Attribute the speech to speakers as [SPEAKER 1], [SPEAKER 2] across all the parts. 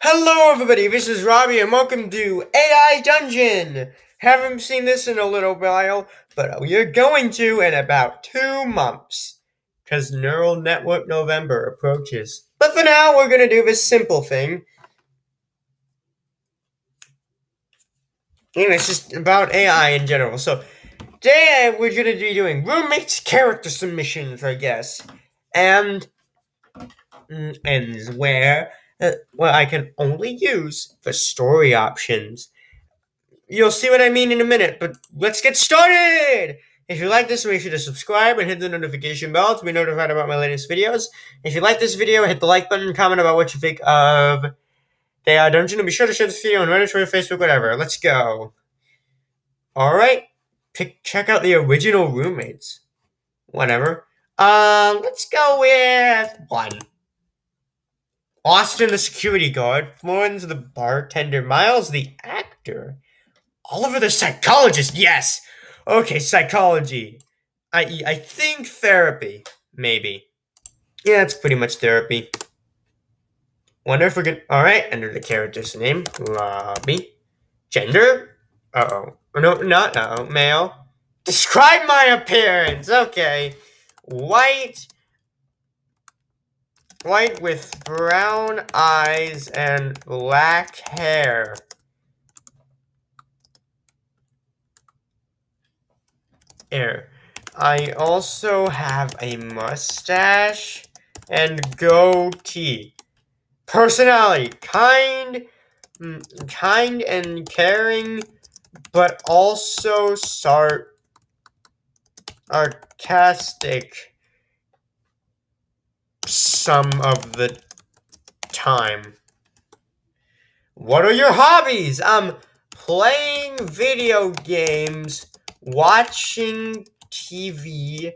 [SPEAKER 1] Hello, everybody. This is Robbie, and welcome to AI Dungeon. Haven't seen this in a little while, but we are going to in about two months, because Neural Network November approaches. But for now, we're gonna do this simple thing. And it's just about AI in general. So today we're gonna be doing roommates character submissions, I guess, and mm, ends where uh, well, I can only use for story options. You'll see what I mean in a minute, but let's get started! If you like this, make sure to subscribe and hit the notification bell to be notified about my latest videos. If you like this video, hit the like button, comment about what you think of the uh, dungeon, and be sure to share this video on Reddit, Twitter, Facebook, whatever. Let's go. Alright, check out the original roommates. Whatever. Um, let's go with one. Austin, the security guard, Florence, the bartender, Miles, the actor, Oliver, the psychologist. Yes. Okay, psychology. I I think therapy, maybe. Yeah, it's pretty much therapy. Wonder if we're gonna. All right, enter the character's name, Robbie. Gender? Uh oh. No, not uh oh. Male. Describe my appearance. Okay. White white with brown eyes and black hair. Here. I also have a mustache and goatee. Personality, kind, mm, kind and caring, but also sart sarcastic some of the time. What are your hobbies? Um, playing video games, watching TV,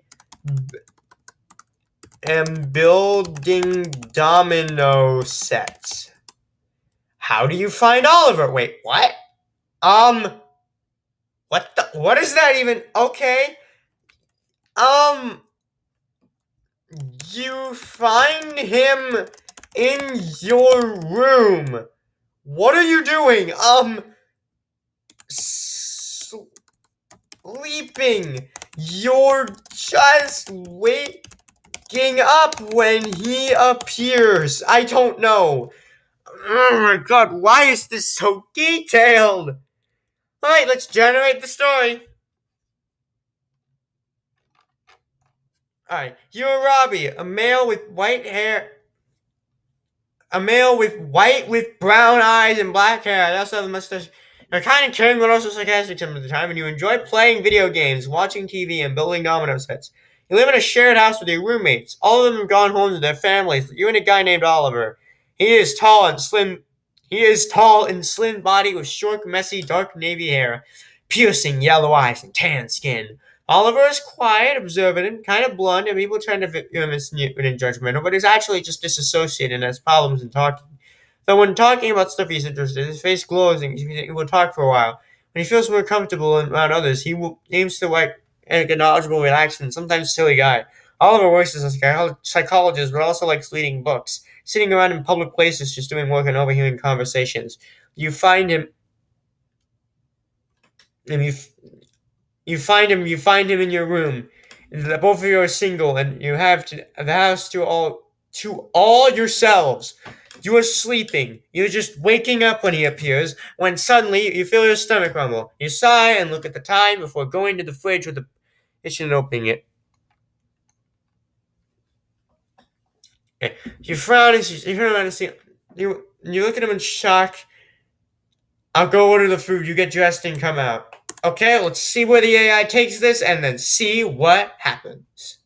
[SPEAKER 1] and building domino sets. How do you find Oliver? Wait, what? Um, what the, what is that even? Okay. Um, you find him in your room. What are you doing? Um, sleeping. You're just waking up when he appears. I don't know. Oh my god, why is this so detailed? Alright, let's generate the story. Alright, you're Robbie, a male with white hair. A male with white with brown eyes and black hair. I also have a mustache. You're kind of caring but also sarcastic some of the time, and you enjoy playing video games, watching TV, and building domino sets. You live in a shared house with your roommates. All of them have gone home to their families, you and a guy named Oliver. He is tall and slim. He is tall and slim body with short, messy, dark navy hair, piercing yellow eyes, and tan skin. Oliver is quiet, observant, kind of blunt, and people tend to view him as and judgmental, but he's actually just disassociated and has problems in talking. Though when talking about stuff he's interested in, his face glows and he will talk for a while. When he feels more comfortable around others, he will, aims to like a knowledgeable, relaxed, and sometimes silly guy. Oliver works as a psychologist, but also likes reading books, sitting around in public places just doing work and overhearing conversations. You find him, and you you find him. You find him in your room. Both of you are single, and you have to, the house to all to all yourselves. You are sleeping. You're just waking up when he appears. When suddenly you feel your stomach rumble. You sigh and look at the time before going to the fridge with the kitchen and opening it. Eh, you frown and you turn around and see you. You look at him in shock. I'll go order the food. You get dressed and come out. Okay, let's see where the AI takes this and then see what happens.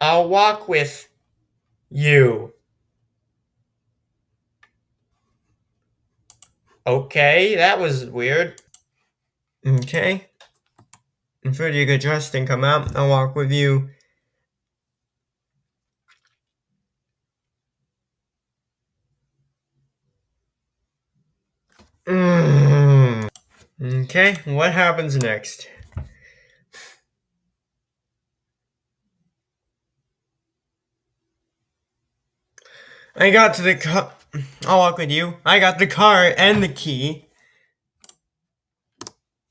[SPEAKER 1] I'll walk with you. Okay, that was weird. Okay. Until you get dressed and come out, I'll walk with you. Mm. Okay, what happens next? I got to the car. I'll walk with you. I got the car and the key.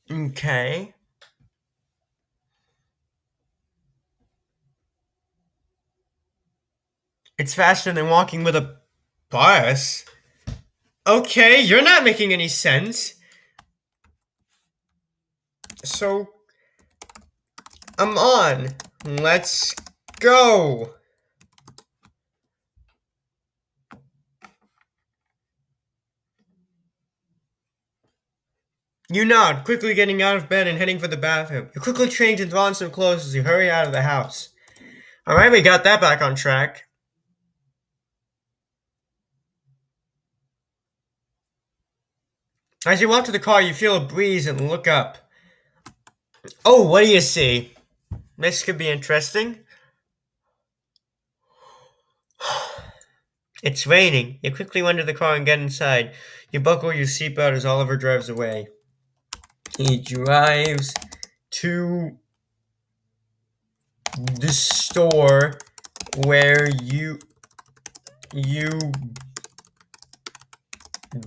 [SPEAKER 1] Okay. It's faster than walking with a bus. Okay, you're not making any sense. So, I'm on. Let's go. You nod, quickly getting out of bed and heading for the bathroom. You quickly change and throw on some clothes as you hurry out of the house. Alright, we got that back on track. As you walk to the car, you feel a breeze and look up. Oh, what do you see? This could be interesting. It's raining. You quickly run to the car and get inside. You buckle your seatbelt as Oliver drives away. He drives to the store where you you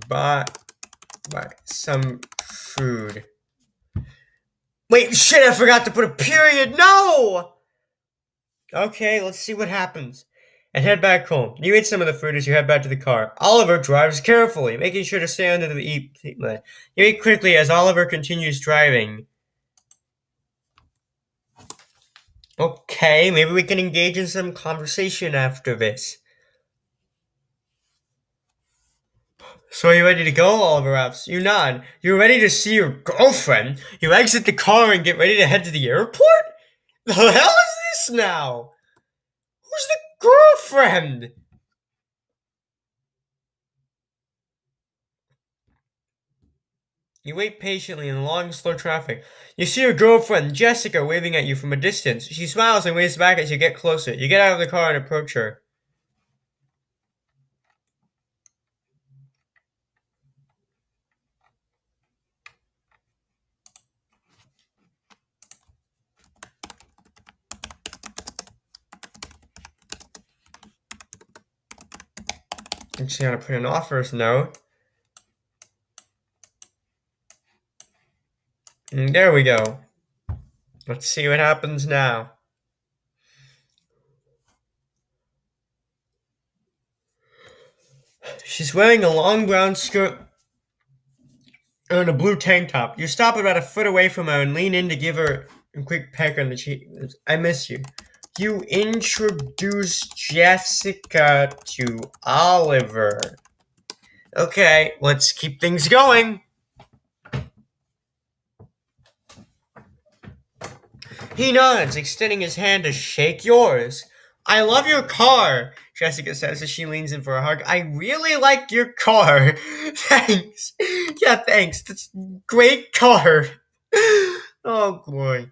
[SPEAKER 1] buy buy some food. Wait, shit, I forgot to put a period. No! Okay, let's see what happens. And head back home. You eat some of the food as you head back to the car. Oliver drives carefully, making sure to stay under the eat. You eat quickly as Oliver continues driving. Okay, maybe we can engage in some conversation after this. So are you ready to go, Oliver asks. You nod. You're ready to see your girlfriend. You exit the car and get ready to head to the airport? The hell is this now? Who's the girlfriend. You wait patiently in the long, slow traffic. You see your girlfriend, Jessica, waving at you from a distance. She smiles and waves back as you get closer. You get out of the car and approach her. Got to put an author's note. And mm, there we go. Let's see what happens now. She's wearing a long brown skirt and a blue tank top. You stop about a foot away from her and lean in to give her a quick peck on the cheek. I miss you you introduce Jessica to Oliver. Okay, let's keep things going. He nods, extending his hand to shake yours. I love your car, Jessica says as she leans in for a hug. I really like your car. thanks. Yeah, thanks. That's great car. oh boy.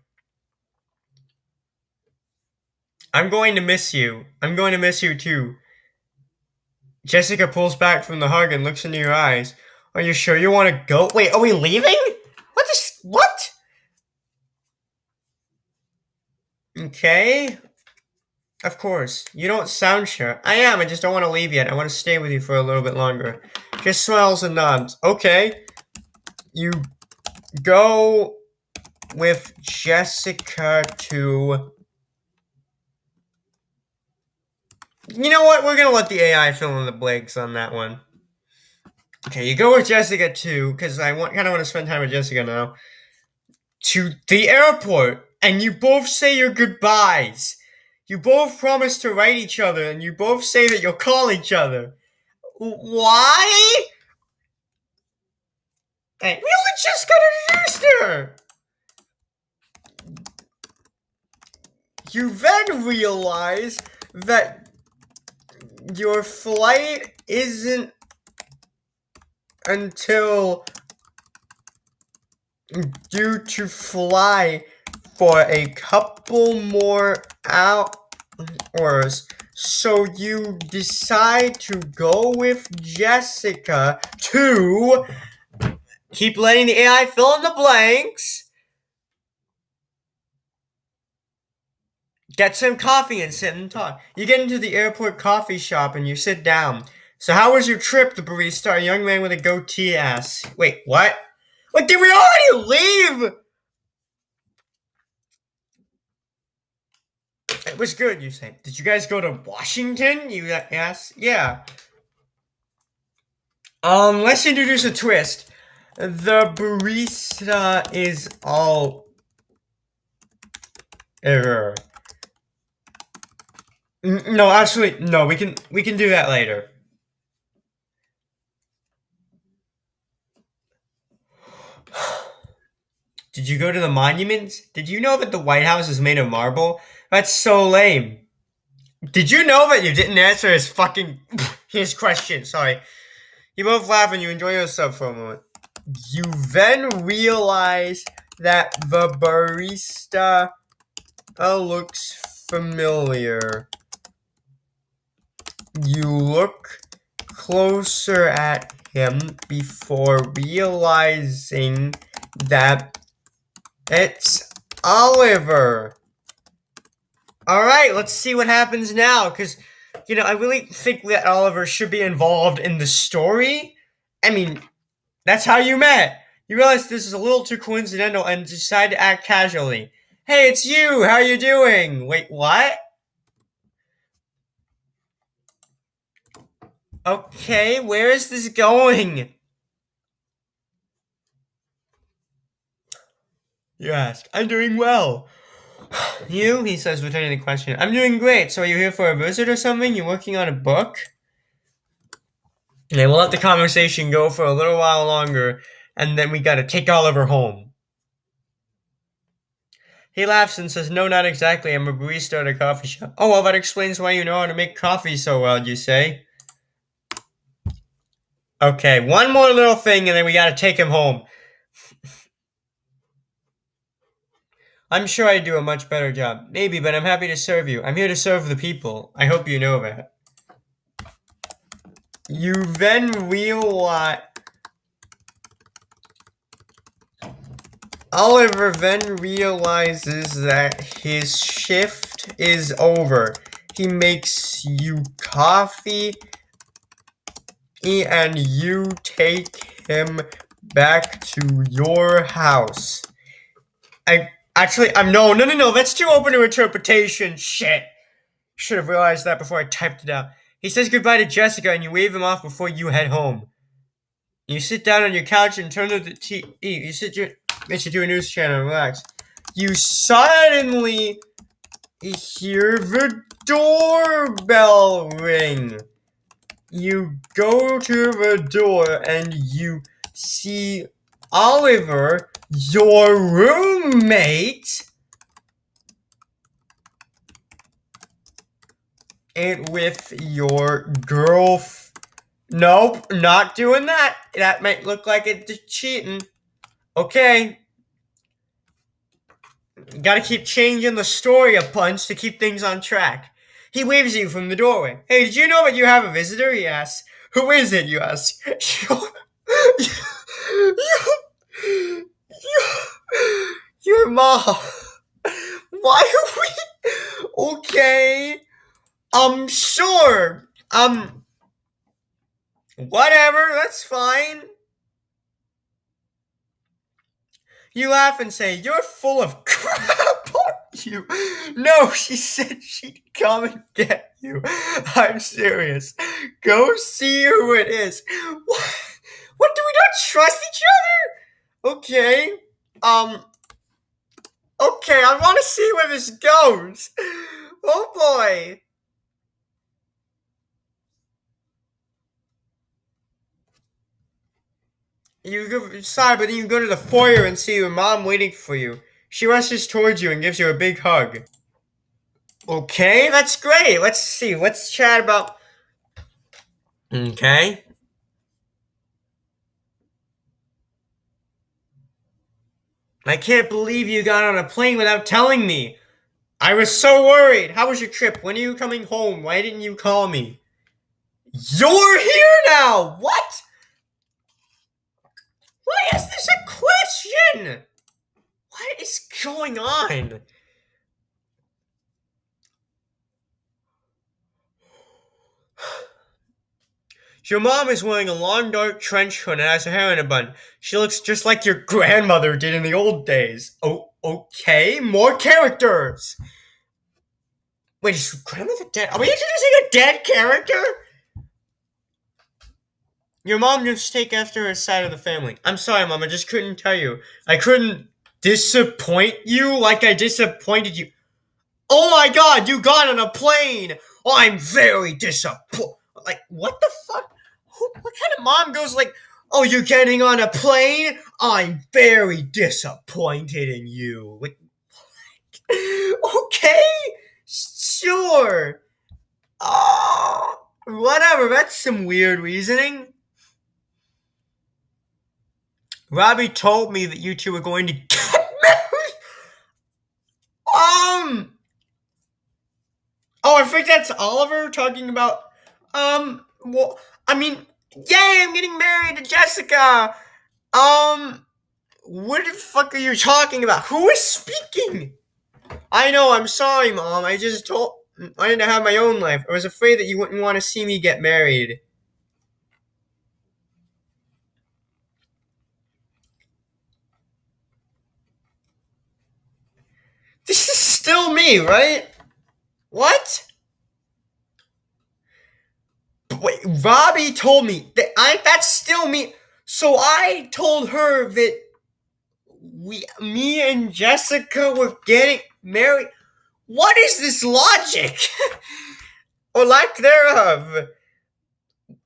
[SPEAKER 1] I'm going to miss you. I'm going to miss you too. Jessica pulls back from the hug and looks into your eyes. Are you sure you want to go? Wait, are we leaving? What is. What? Okay. Of course. You don't sound sure. I am, I just don't want to leave yet. I want to stay with you for a little bit longer. Just smiles and nods. Okay. You go with Jessica to You know what? We're gonna let the AI fill in the blanks on that one. Okay, you go with Jessica too, because I want kind of want to spend time with Jessica now. To the airport, and you both say your goodbyes. You both promise to write each other, and you both say that you'll call each other. Why? Hey, we only just got introduced her. You then realize that your flight isn't until due to fly for a couple more hours. So you decide to go with Jessica to keep letting the AI fill in the blanks get some coffee and sit and talk. You get into the airport coffee shop and you sit down. So how was your trip? The barista, a young man with a goatee, asks. Wait, what? What did we already leave? It was good, you say. Did you guys go to Washington? You ask. Yeah. Um, let's introduce a twist. The barista is all error. No, actually, no. We can we can do that later. Did you go to the monuments? Did you know that the White House is made of marble? That's so lame. Did you know that you didn't answer his fucking his question? Sorry. You both laugh and you enjoy yourself for a moment. You then realize that the barista uh, looks familiar. You look closer at him before realizing that it's Oliver. All right, let's see what happens now. Because, you know, I really think that Oliver should be involved in the story. I mean, that's how you met. You realize this is a little too coincidental and decide to act casually. Hey, it's you. How you doing? Wait, what? Okay, where is this going? You ask. I'm doing well. You? He says, returning the question. I'm doing great. So are you here for a visit or something? You're working on a book? And we'll let the conversation go for a little while longer, and then we gotta take Oliver home. He laughs and says, No, not exactly. I'm a barista at a coffee shop. Oh, well, that explains why you know how to make coffee so well, you say? Okay, one more little thing, and then we gotta take him home. I'm sure I do a much better job. Maybe, but I'm happy to serve you. I'm here to serve the people. I hope you know that. You then realize... Oliver then realizes that his shift is over. He makes you coffee and you take him back to your house. I Actually, I'm no, no, no, no. That's too open to interpretation. Shit. Should have realized that before I typed it out. He says goodbye to Jessica, and you wave him off before you head home. You sit down on your couch and turn to the TV. You sit your, you do a news channel relax. You suddenly hear the doorbell ring. You go to the door and you see Oliver your roommate and with your girl. Nope, not doing that. That might look like it's cheating. Okay. Gotta keep changing the story a bunch to keep things on track. He waves you from the doorway. Hey, did you know that you have a visitor? He asks. Who is it? You ask. you, you, your mom. Why are we okay? Um, sure. Um, whatever. That's fine. You laugh and say, You're full of crap, you? No, she said she'd come and get you. I'm serious. Go see who it is. What? What? Do we not trust each other? Okay. Um. Okay, I want to see where this goes. Oh boy. You go, sorry, but then you go to the foyer and see your mom waiting for you. She rushes towards you and gives you a big hug. Okay, that's great. Let's see. Let's chat about. Okay. I can't believe you got on a plane without telling me. I was so worried. How was your trip? When are you coming home? Why didn't you call me? You're here now! What? Why is this a question? What is going on? Your mom is wearing a long dark trench coat and has her hair in a bun. She looks just like your grandmother did in the old days. Oh, okay, more characters. Wait, is your grandmother dead? Are we introducing a dead character? Your mom just take after her side of the family. I'm sorry, mom. I just couldn't tell you. I couldn't disappoint you like I disappointed you. Oh my god, you got on a plane. Oh, I'm very disappointed. Like, what the fuck? Who, what kind of mom goes like, oh, you're getting on a plane? I'm very disappointed in you. Like, okay, sure. Oh, whatever. That's some weird reasoning. Robbie told me that you two were going to get married. Um. Oh, I think that's Oliver talking about. Um. Well, I mean, yay! I'm getting married to Jessica. Um. What the fuck are you talking about? Who is speaking? I know. I'm sorry, mom. I just told. I didn't have my own life. I was afraid that you wouldn't want to see me get married. This is still right? What? Wait, Robbie told me that I that's still me. So I told her that we me and Jessica were getting married. What is this logic? or lack thereof?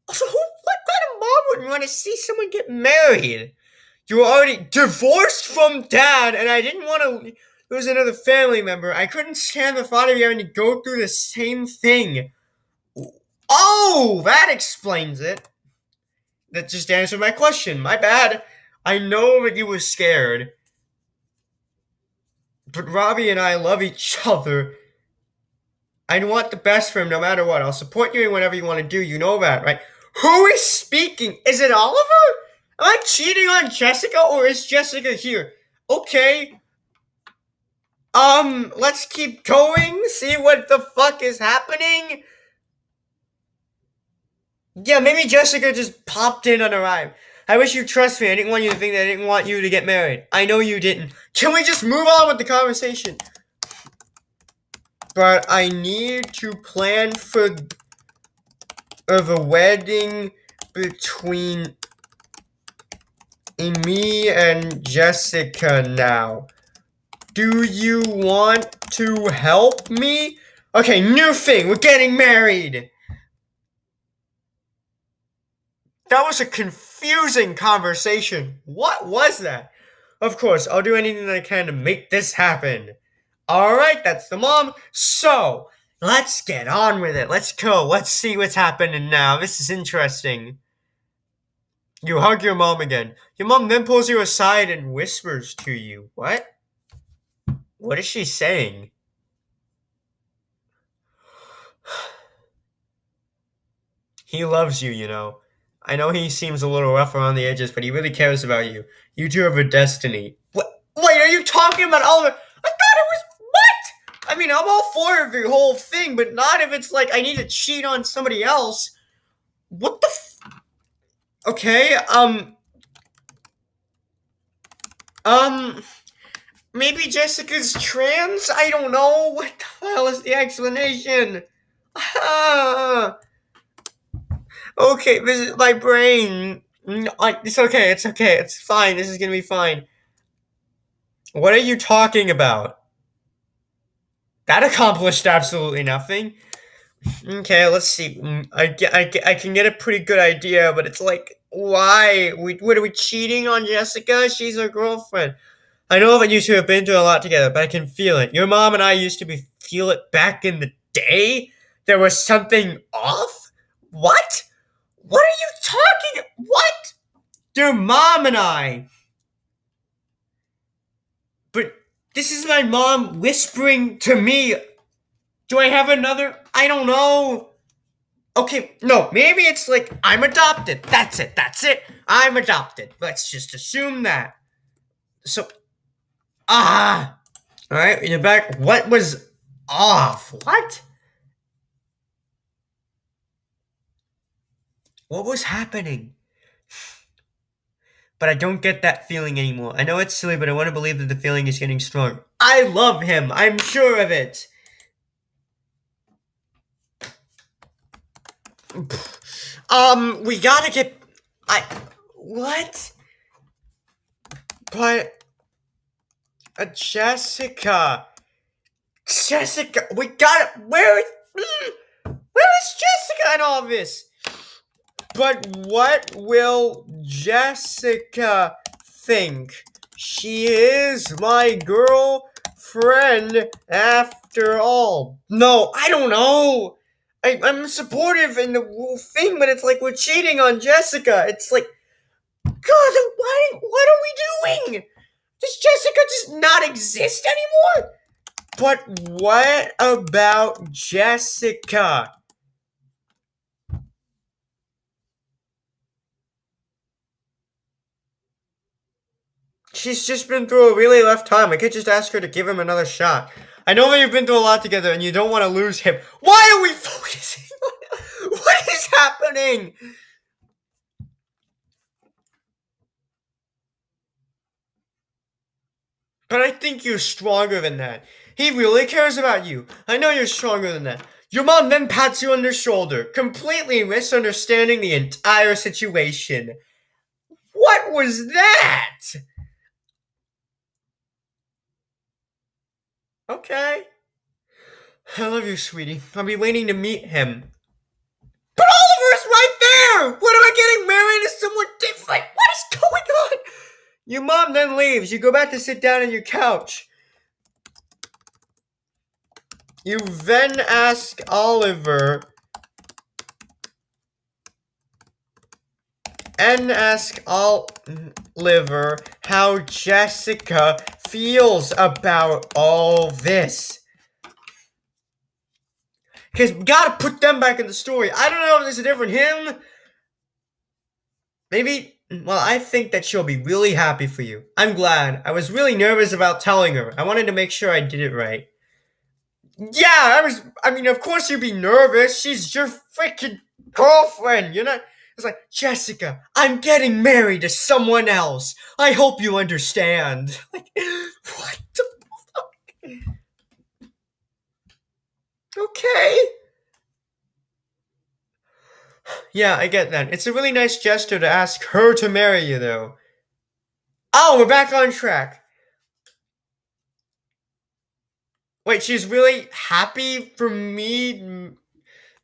[SPEAKER 1] Also, who, what kind of mom would want to see someone get married? You were already divorced from dad, and I didn't want to was another family member. I couldn't stand the thought of you having to go through the same thing. Oh, that explains it. That just answered my question. My bad. I know that you were scared. But Robbie and I love each other. I want the best for him no matter what. I'll support you in whatever you want to do. You know that, right? Who is speaking? Is it Oliver? Am I cheating on Jessica or is Jessica here? Okay, um, let's keep going, see what the fuck is happening. Yeah, maybe Jessica just popped in on a rhyme. I wish you trust me. I didn't want you to think that I didn't want you to get married. I know you didn't. Can we just move on with the conversation? But I need to plan for of a wedding between me and Jessica now. Do you want to help me? Okay, new thing. We're getting married. That was a confusing conversation. What was that? Of course, I'll do anything I can to make this happen. Alright, that's the mom. So, let's get on with it. Let's go. Let's see what's happening now. This is interesting. You hug your mom again. Your mom then pulls you aside and whispers to you. What? What is she saying? he loves you, you know. I know he seems a little rough around the edges, but he really cares about you. You two have a destiny. What? Wait, are you talking about Oliver? I thought it was what? I mean, I'm all for the whole thing, but not if it's like I need to cheat on somebody else. What the? Okay, um, um. Maybe Jessica's trans? I don't know. What the hell is the explanation? Ah. Okay, this is my brain. it's okay, it's okay, it's fine, this is gonna be fine. What are you talking about? That accomplished absolutely nothing. Okay, let's see. Mm, I, I, get, I can get a pretty good idea, but it's like, why? We, what are we cheating on Jessica? She's our girlfriend. I know that you two have been through a lot together, but I can feel it. Your mom and I used to be feel it back in the day. There was something off. What? What are you talking? What? Your mom and I. But this is my mom whispering to me. Do I have another? I don't know. Okay, no, maybe it's like I'm adopted. That's it. That's it. I'm adopted. Let's just assume that. So Ah! Alright, you're back. What was off? What? What was happening? But I don't get that feeling anymore. I know it's silly, but I want to believe that the feeling is getting stronger. I love him. I'm sure of it. Um, we gotta get. I. What? But. Jessica. Jessica. We got it. Where is. Where is Jessica in all this? But what will Jessica think? She is my girlfriend after all. No, I don't know. I, I'm supportive in the whole thing, but it's like we're cheating on Jessica. It's like, God, why, what are we doing? Does Jessica just not exist anymore? But what about Jessica? She's just been through a really rough time. I could just ask her to give him another shot. I know that you've been through a lot together and you don't want to lose him. Why are we focusing on what is happening? But I think you're stronger than that. He really cares about you. I know you're stronger than that. Your mom then pats you on the shoulder, completely misunderstanding the entire situation. What was that? Okay. I love you, sweetie. I'll be waiting to meet him. But Oliver's right there! What am I getting married to someone different? What is going on? Your mom then leaves. You go back to sit down on your couch. You then ask Oliver and ask Oliver how Jessica feels about all this. Because we gotta put them back in the story. I don't know if there's a different him. Maybe, well, I think that she'll be really happy for you. I'm glad. I was really nervous about telling her. I wanted to make sure I did it right. Yeah, I was, I mean, of course you'd be nervous. She's your freaking girlfriend. You're not, it's like, Jessica, I'm getting married to someone else. I hope you understand. Like, what the fuck? Okay. Yeah, I get that. It's a really nice gesture to ask her to marry you, though. Oh, we're back on track. Wait, she's really happy for me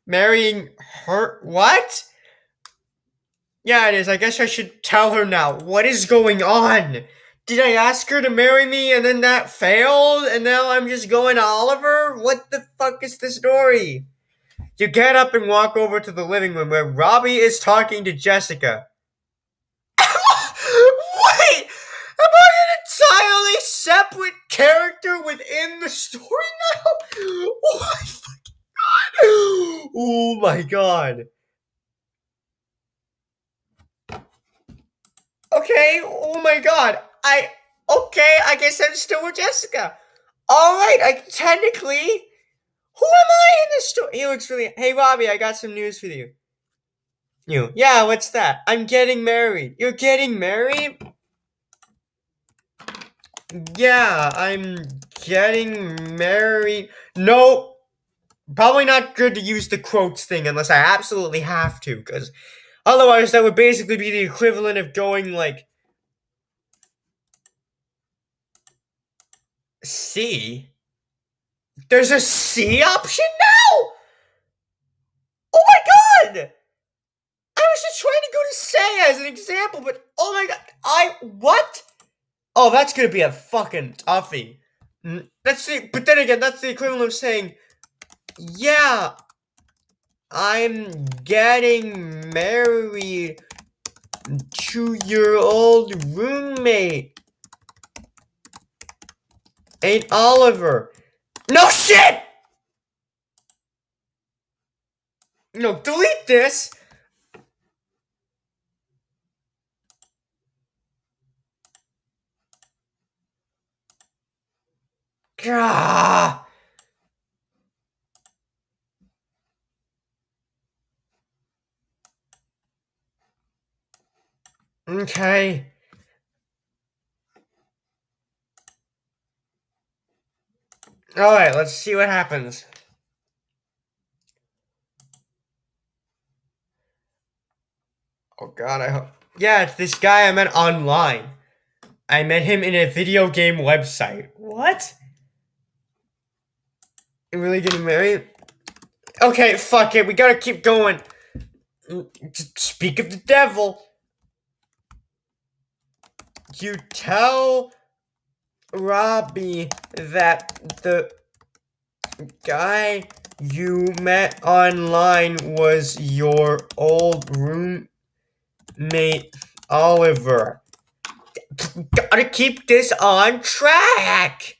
[SPEAKER 1] marrying her? What? Yeah, it is. I guess I should tell her now. What is going on? Did I ask her to marry me and then that failed and now I'm just going to Oliver? What the fuck is the story? You get up and walk over to the living room where Robbie is talking to Jessica. Wait! Am I an entirely separate character within the story now? Oh my fucking god! Oh my god. Okay, oh my god. I okay, I guess I'm still with Jessica. Alright, I technically who am I in this story? He looks really Hey Robbie, I got some news for you. You. Yeah, what's that? I'm getting married. You're getting married? Yeah, I'm getting married. No, probably not good to use the quotes thing unless I absolutely have to, because Otherwise, that would basically be the equivalent of going like C. There's a C option now? Oh my god! I was just trying to go to say as an example, but oh my god, I what? Oh, that's gonna be a fucking toughie. Mm, that's the, but then again, that's the equivalent of saying, yeah, I'm getting married to your old roommate. Ain't Oliver. No shit! No, delete this! Gah! Okay. Alright, let's see what happens. Oh god, I hope. Yeah, it's this guy I met online. I met him in a video game website. What? You really getting married? Okay, fuck it. We gotta keep going. Speak of the devil. You tell Robbie that the guy you met online was your old roommate, Oliver. Gotta keep this on track.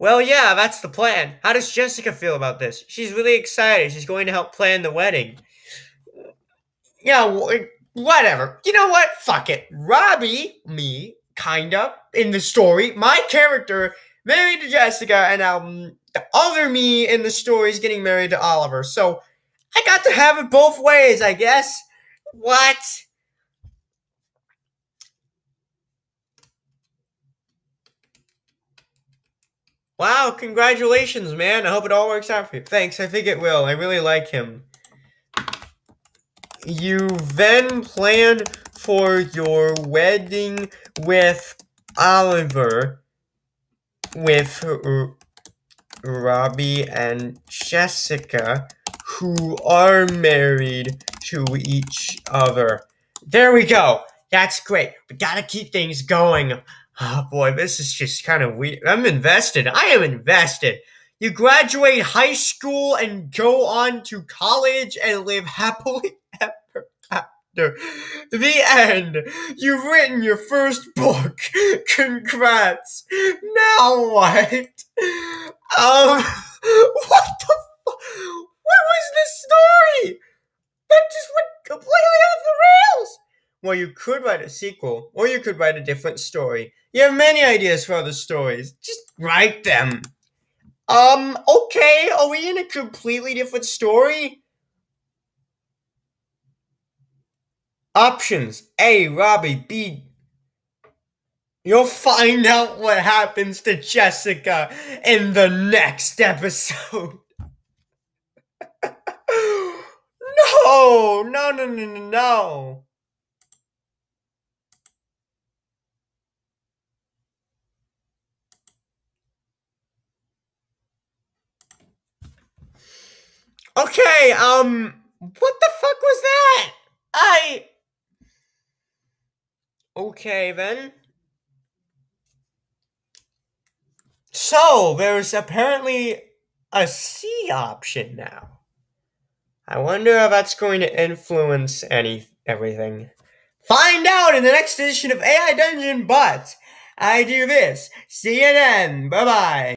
[SPEAKER 1] Well, yeah, that's the plan. How does Jessica feel about this? She's really excited. She's going to help plan the wedding. Yeah, whatever. You know what? Fuck it. Robbie, me, kinda, in the story, my character married to Jessica, and um, the other me in the story is getting married to Oliver. So I got to have it both ways, I guess. What? Wow, congratulations, man. I hope it all works out for you. Thanks, I think it will. I really like him. You then plan for your wedding with Oliver, with Robbie and Jessica, who are married to each other. There we go. That's great. We gotta keep things going. Oh boy, this is just kind of weird. I'm invested. I am invested. You graduate high school and go on to college and live happily after. The end. You've written your first book. Congrats. Now what? Um, what the? What was this story? That just went completely off the rails. Well, you could write a sequel, or you could write a different story. You have many ideas for other stories. Just write them. Um, okay, are we in a completely different story? Options A, Robbie. B, You'll find out what happens to Jessica in the next episode. no, no, no, no, no, no. Okay, um, what the fuck was that? I. Okay, then. So, there's apparently a C option now. I wonder if that's going to influence any everything. Find out in the next edition of AI Dungeon, but I do this. See you then. Bye bye.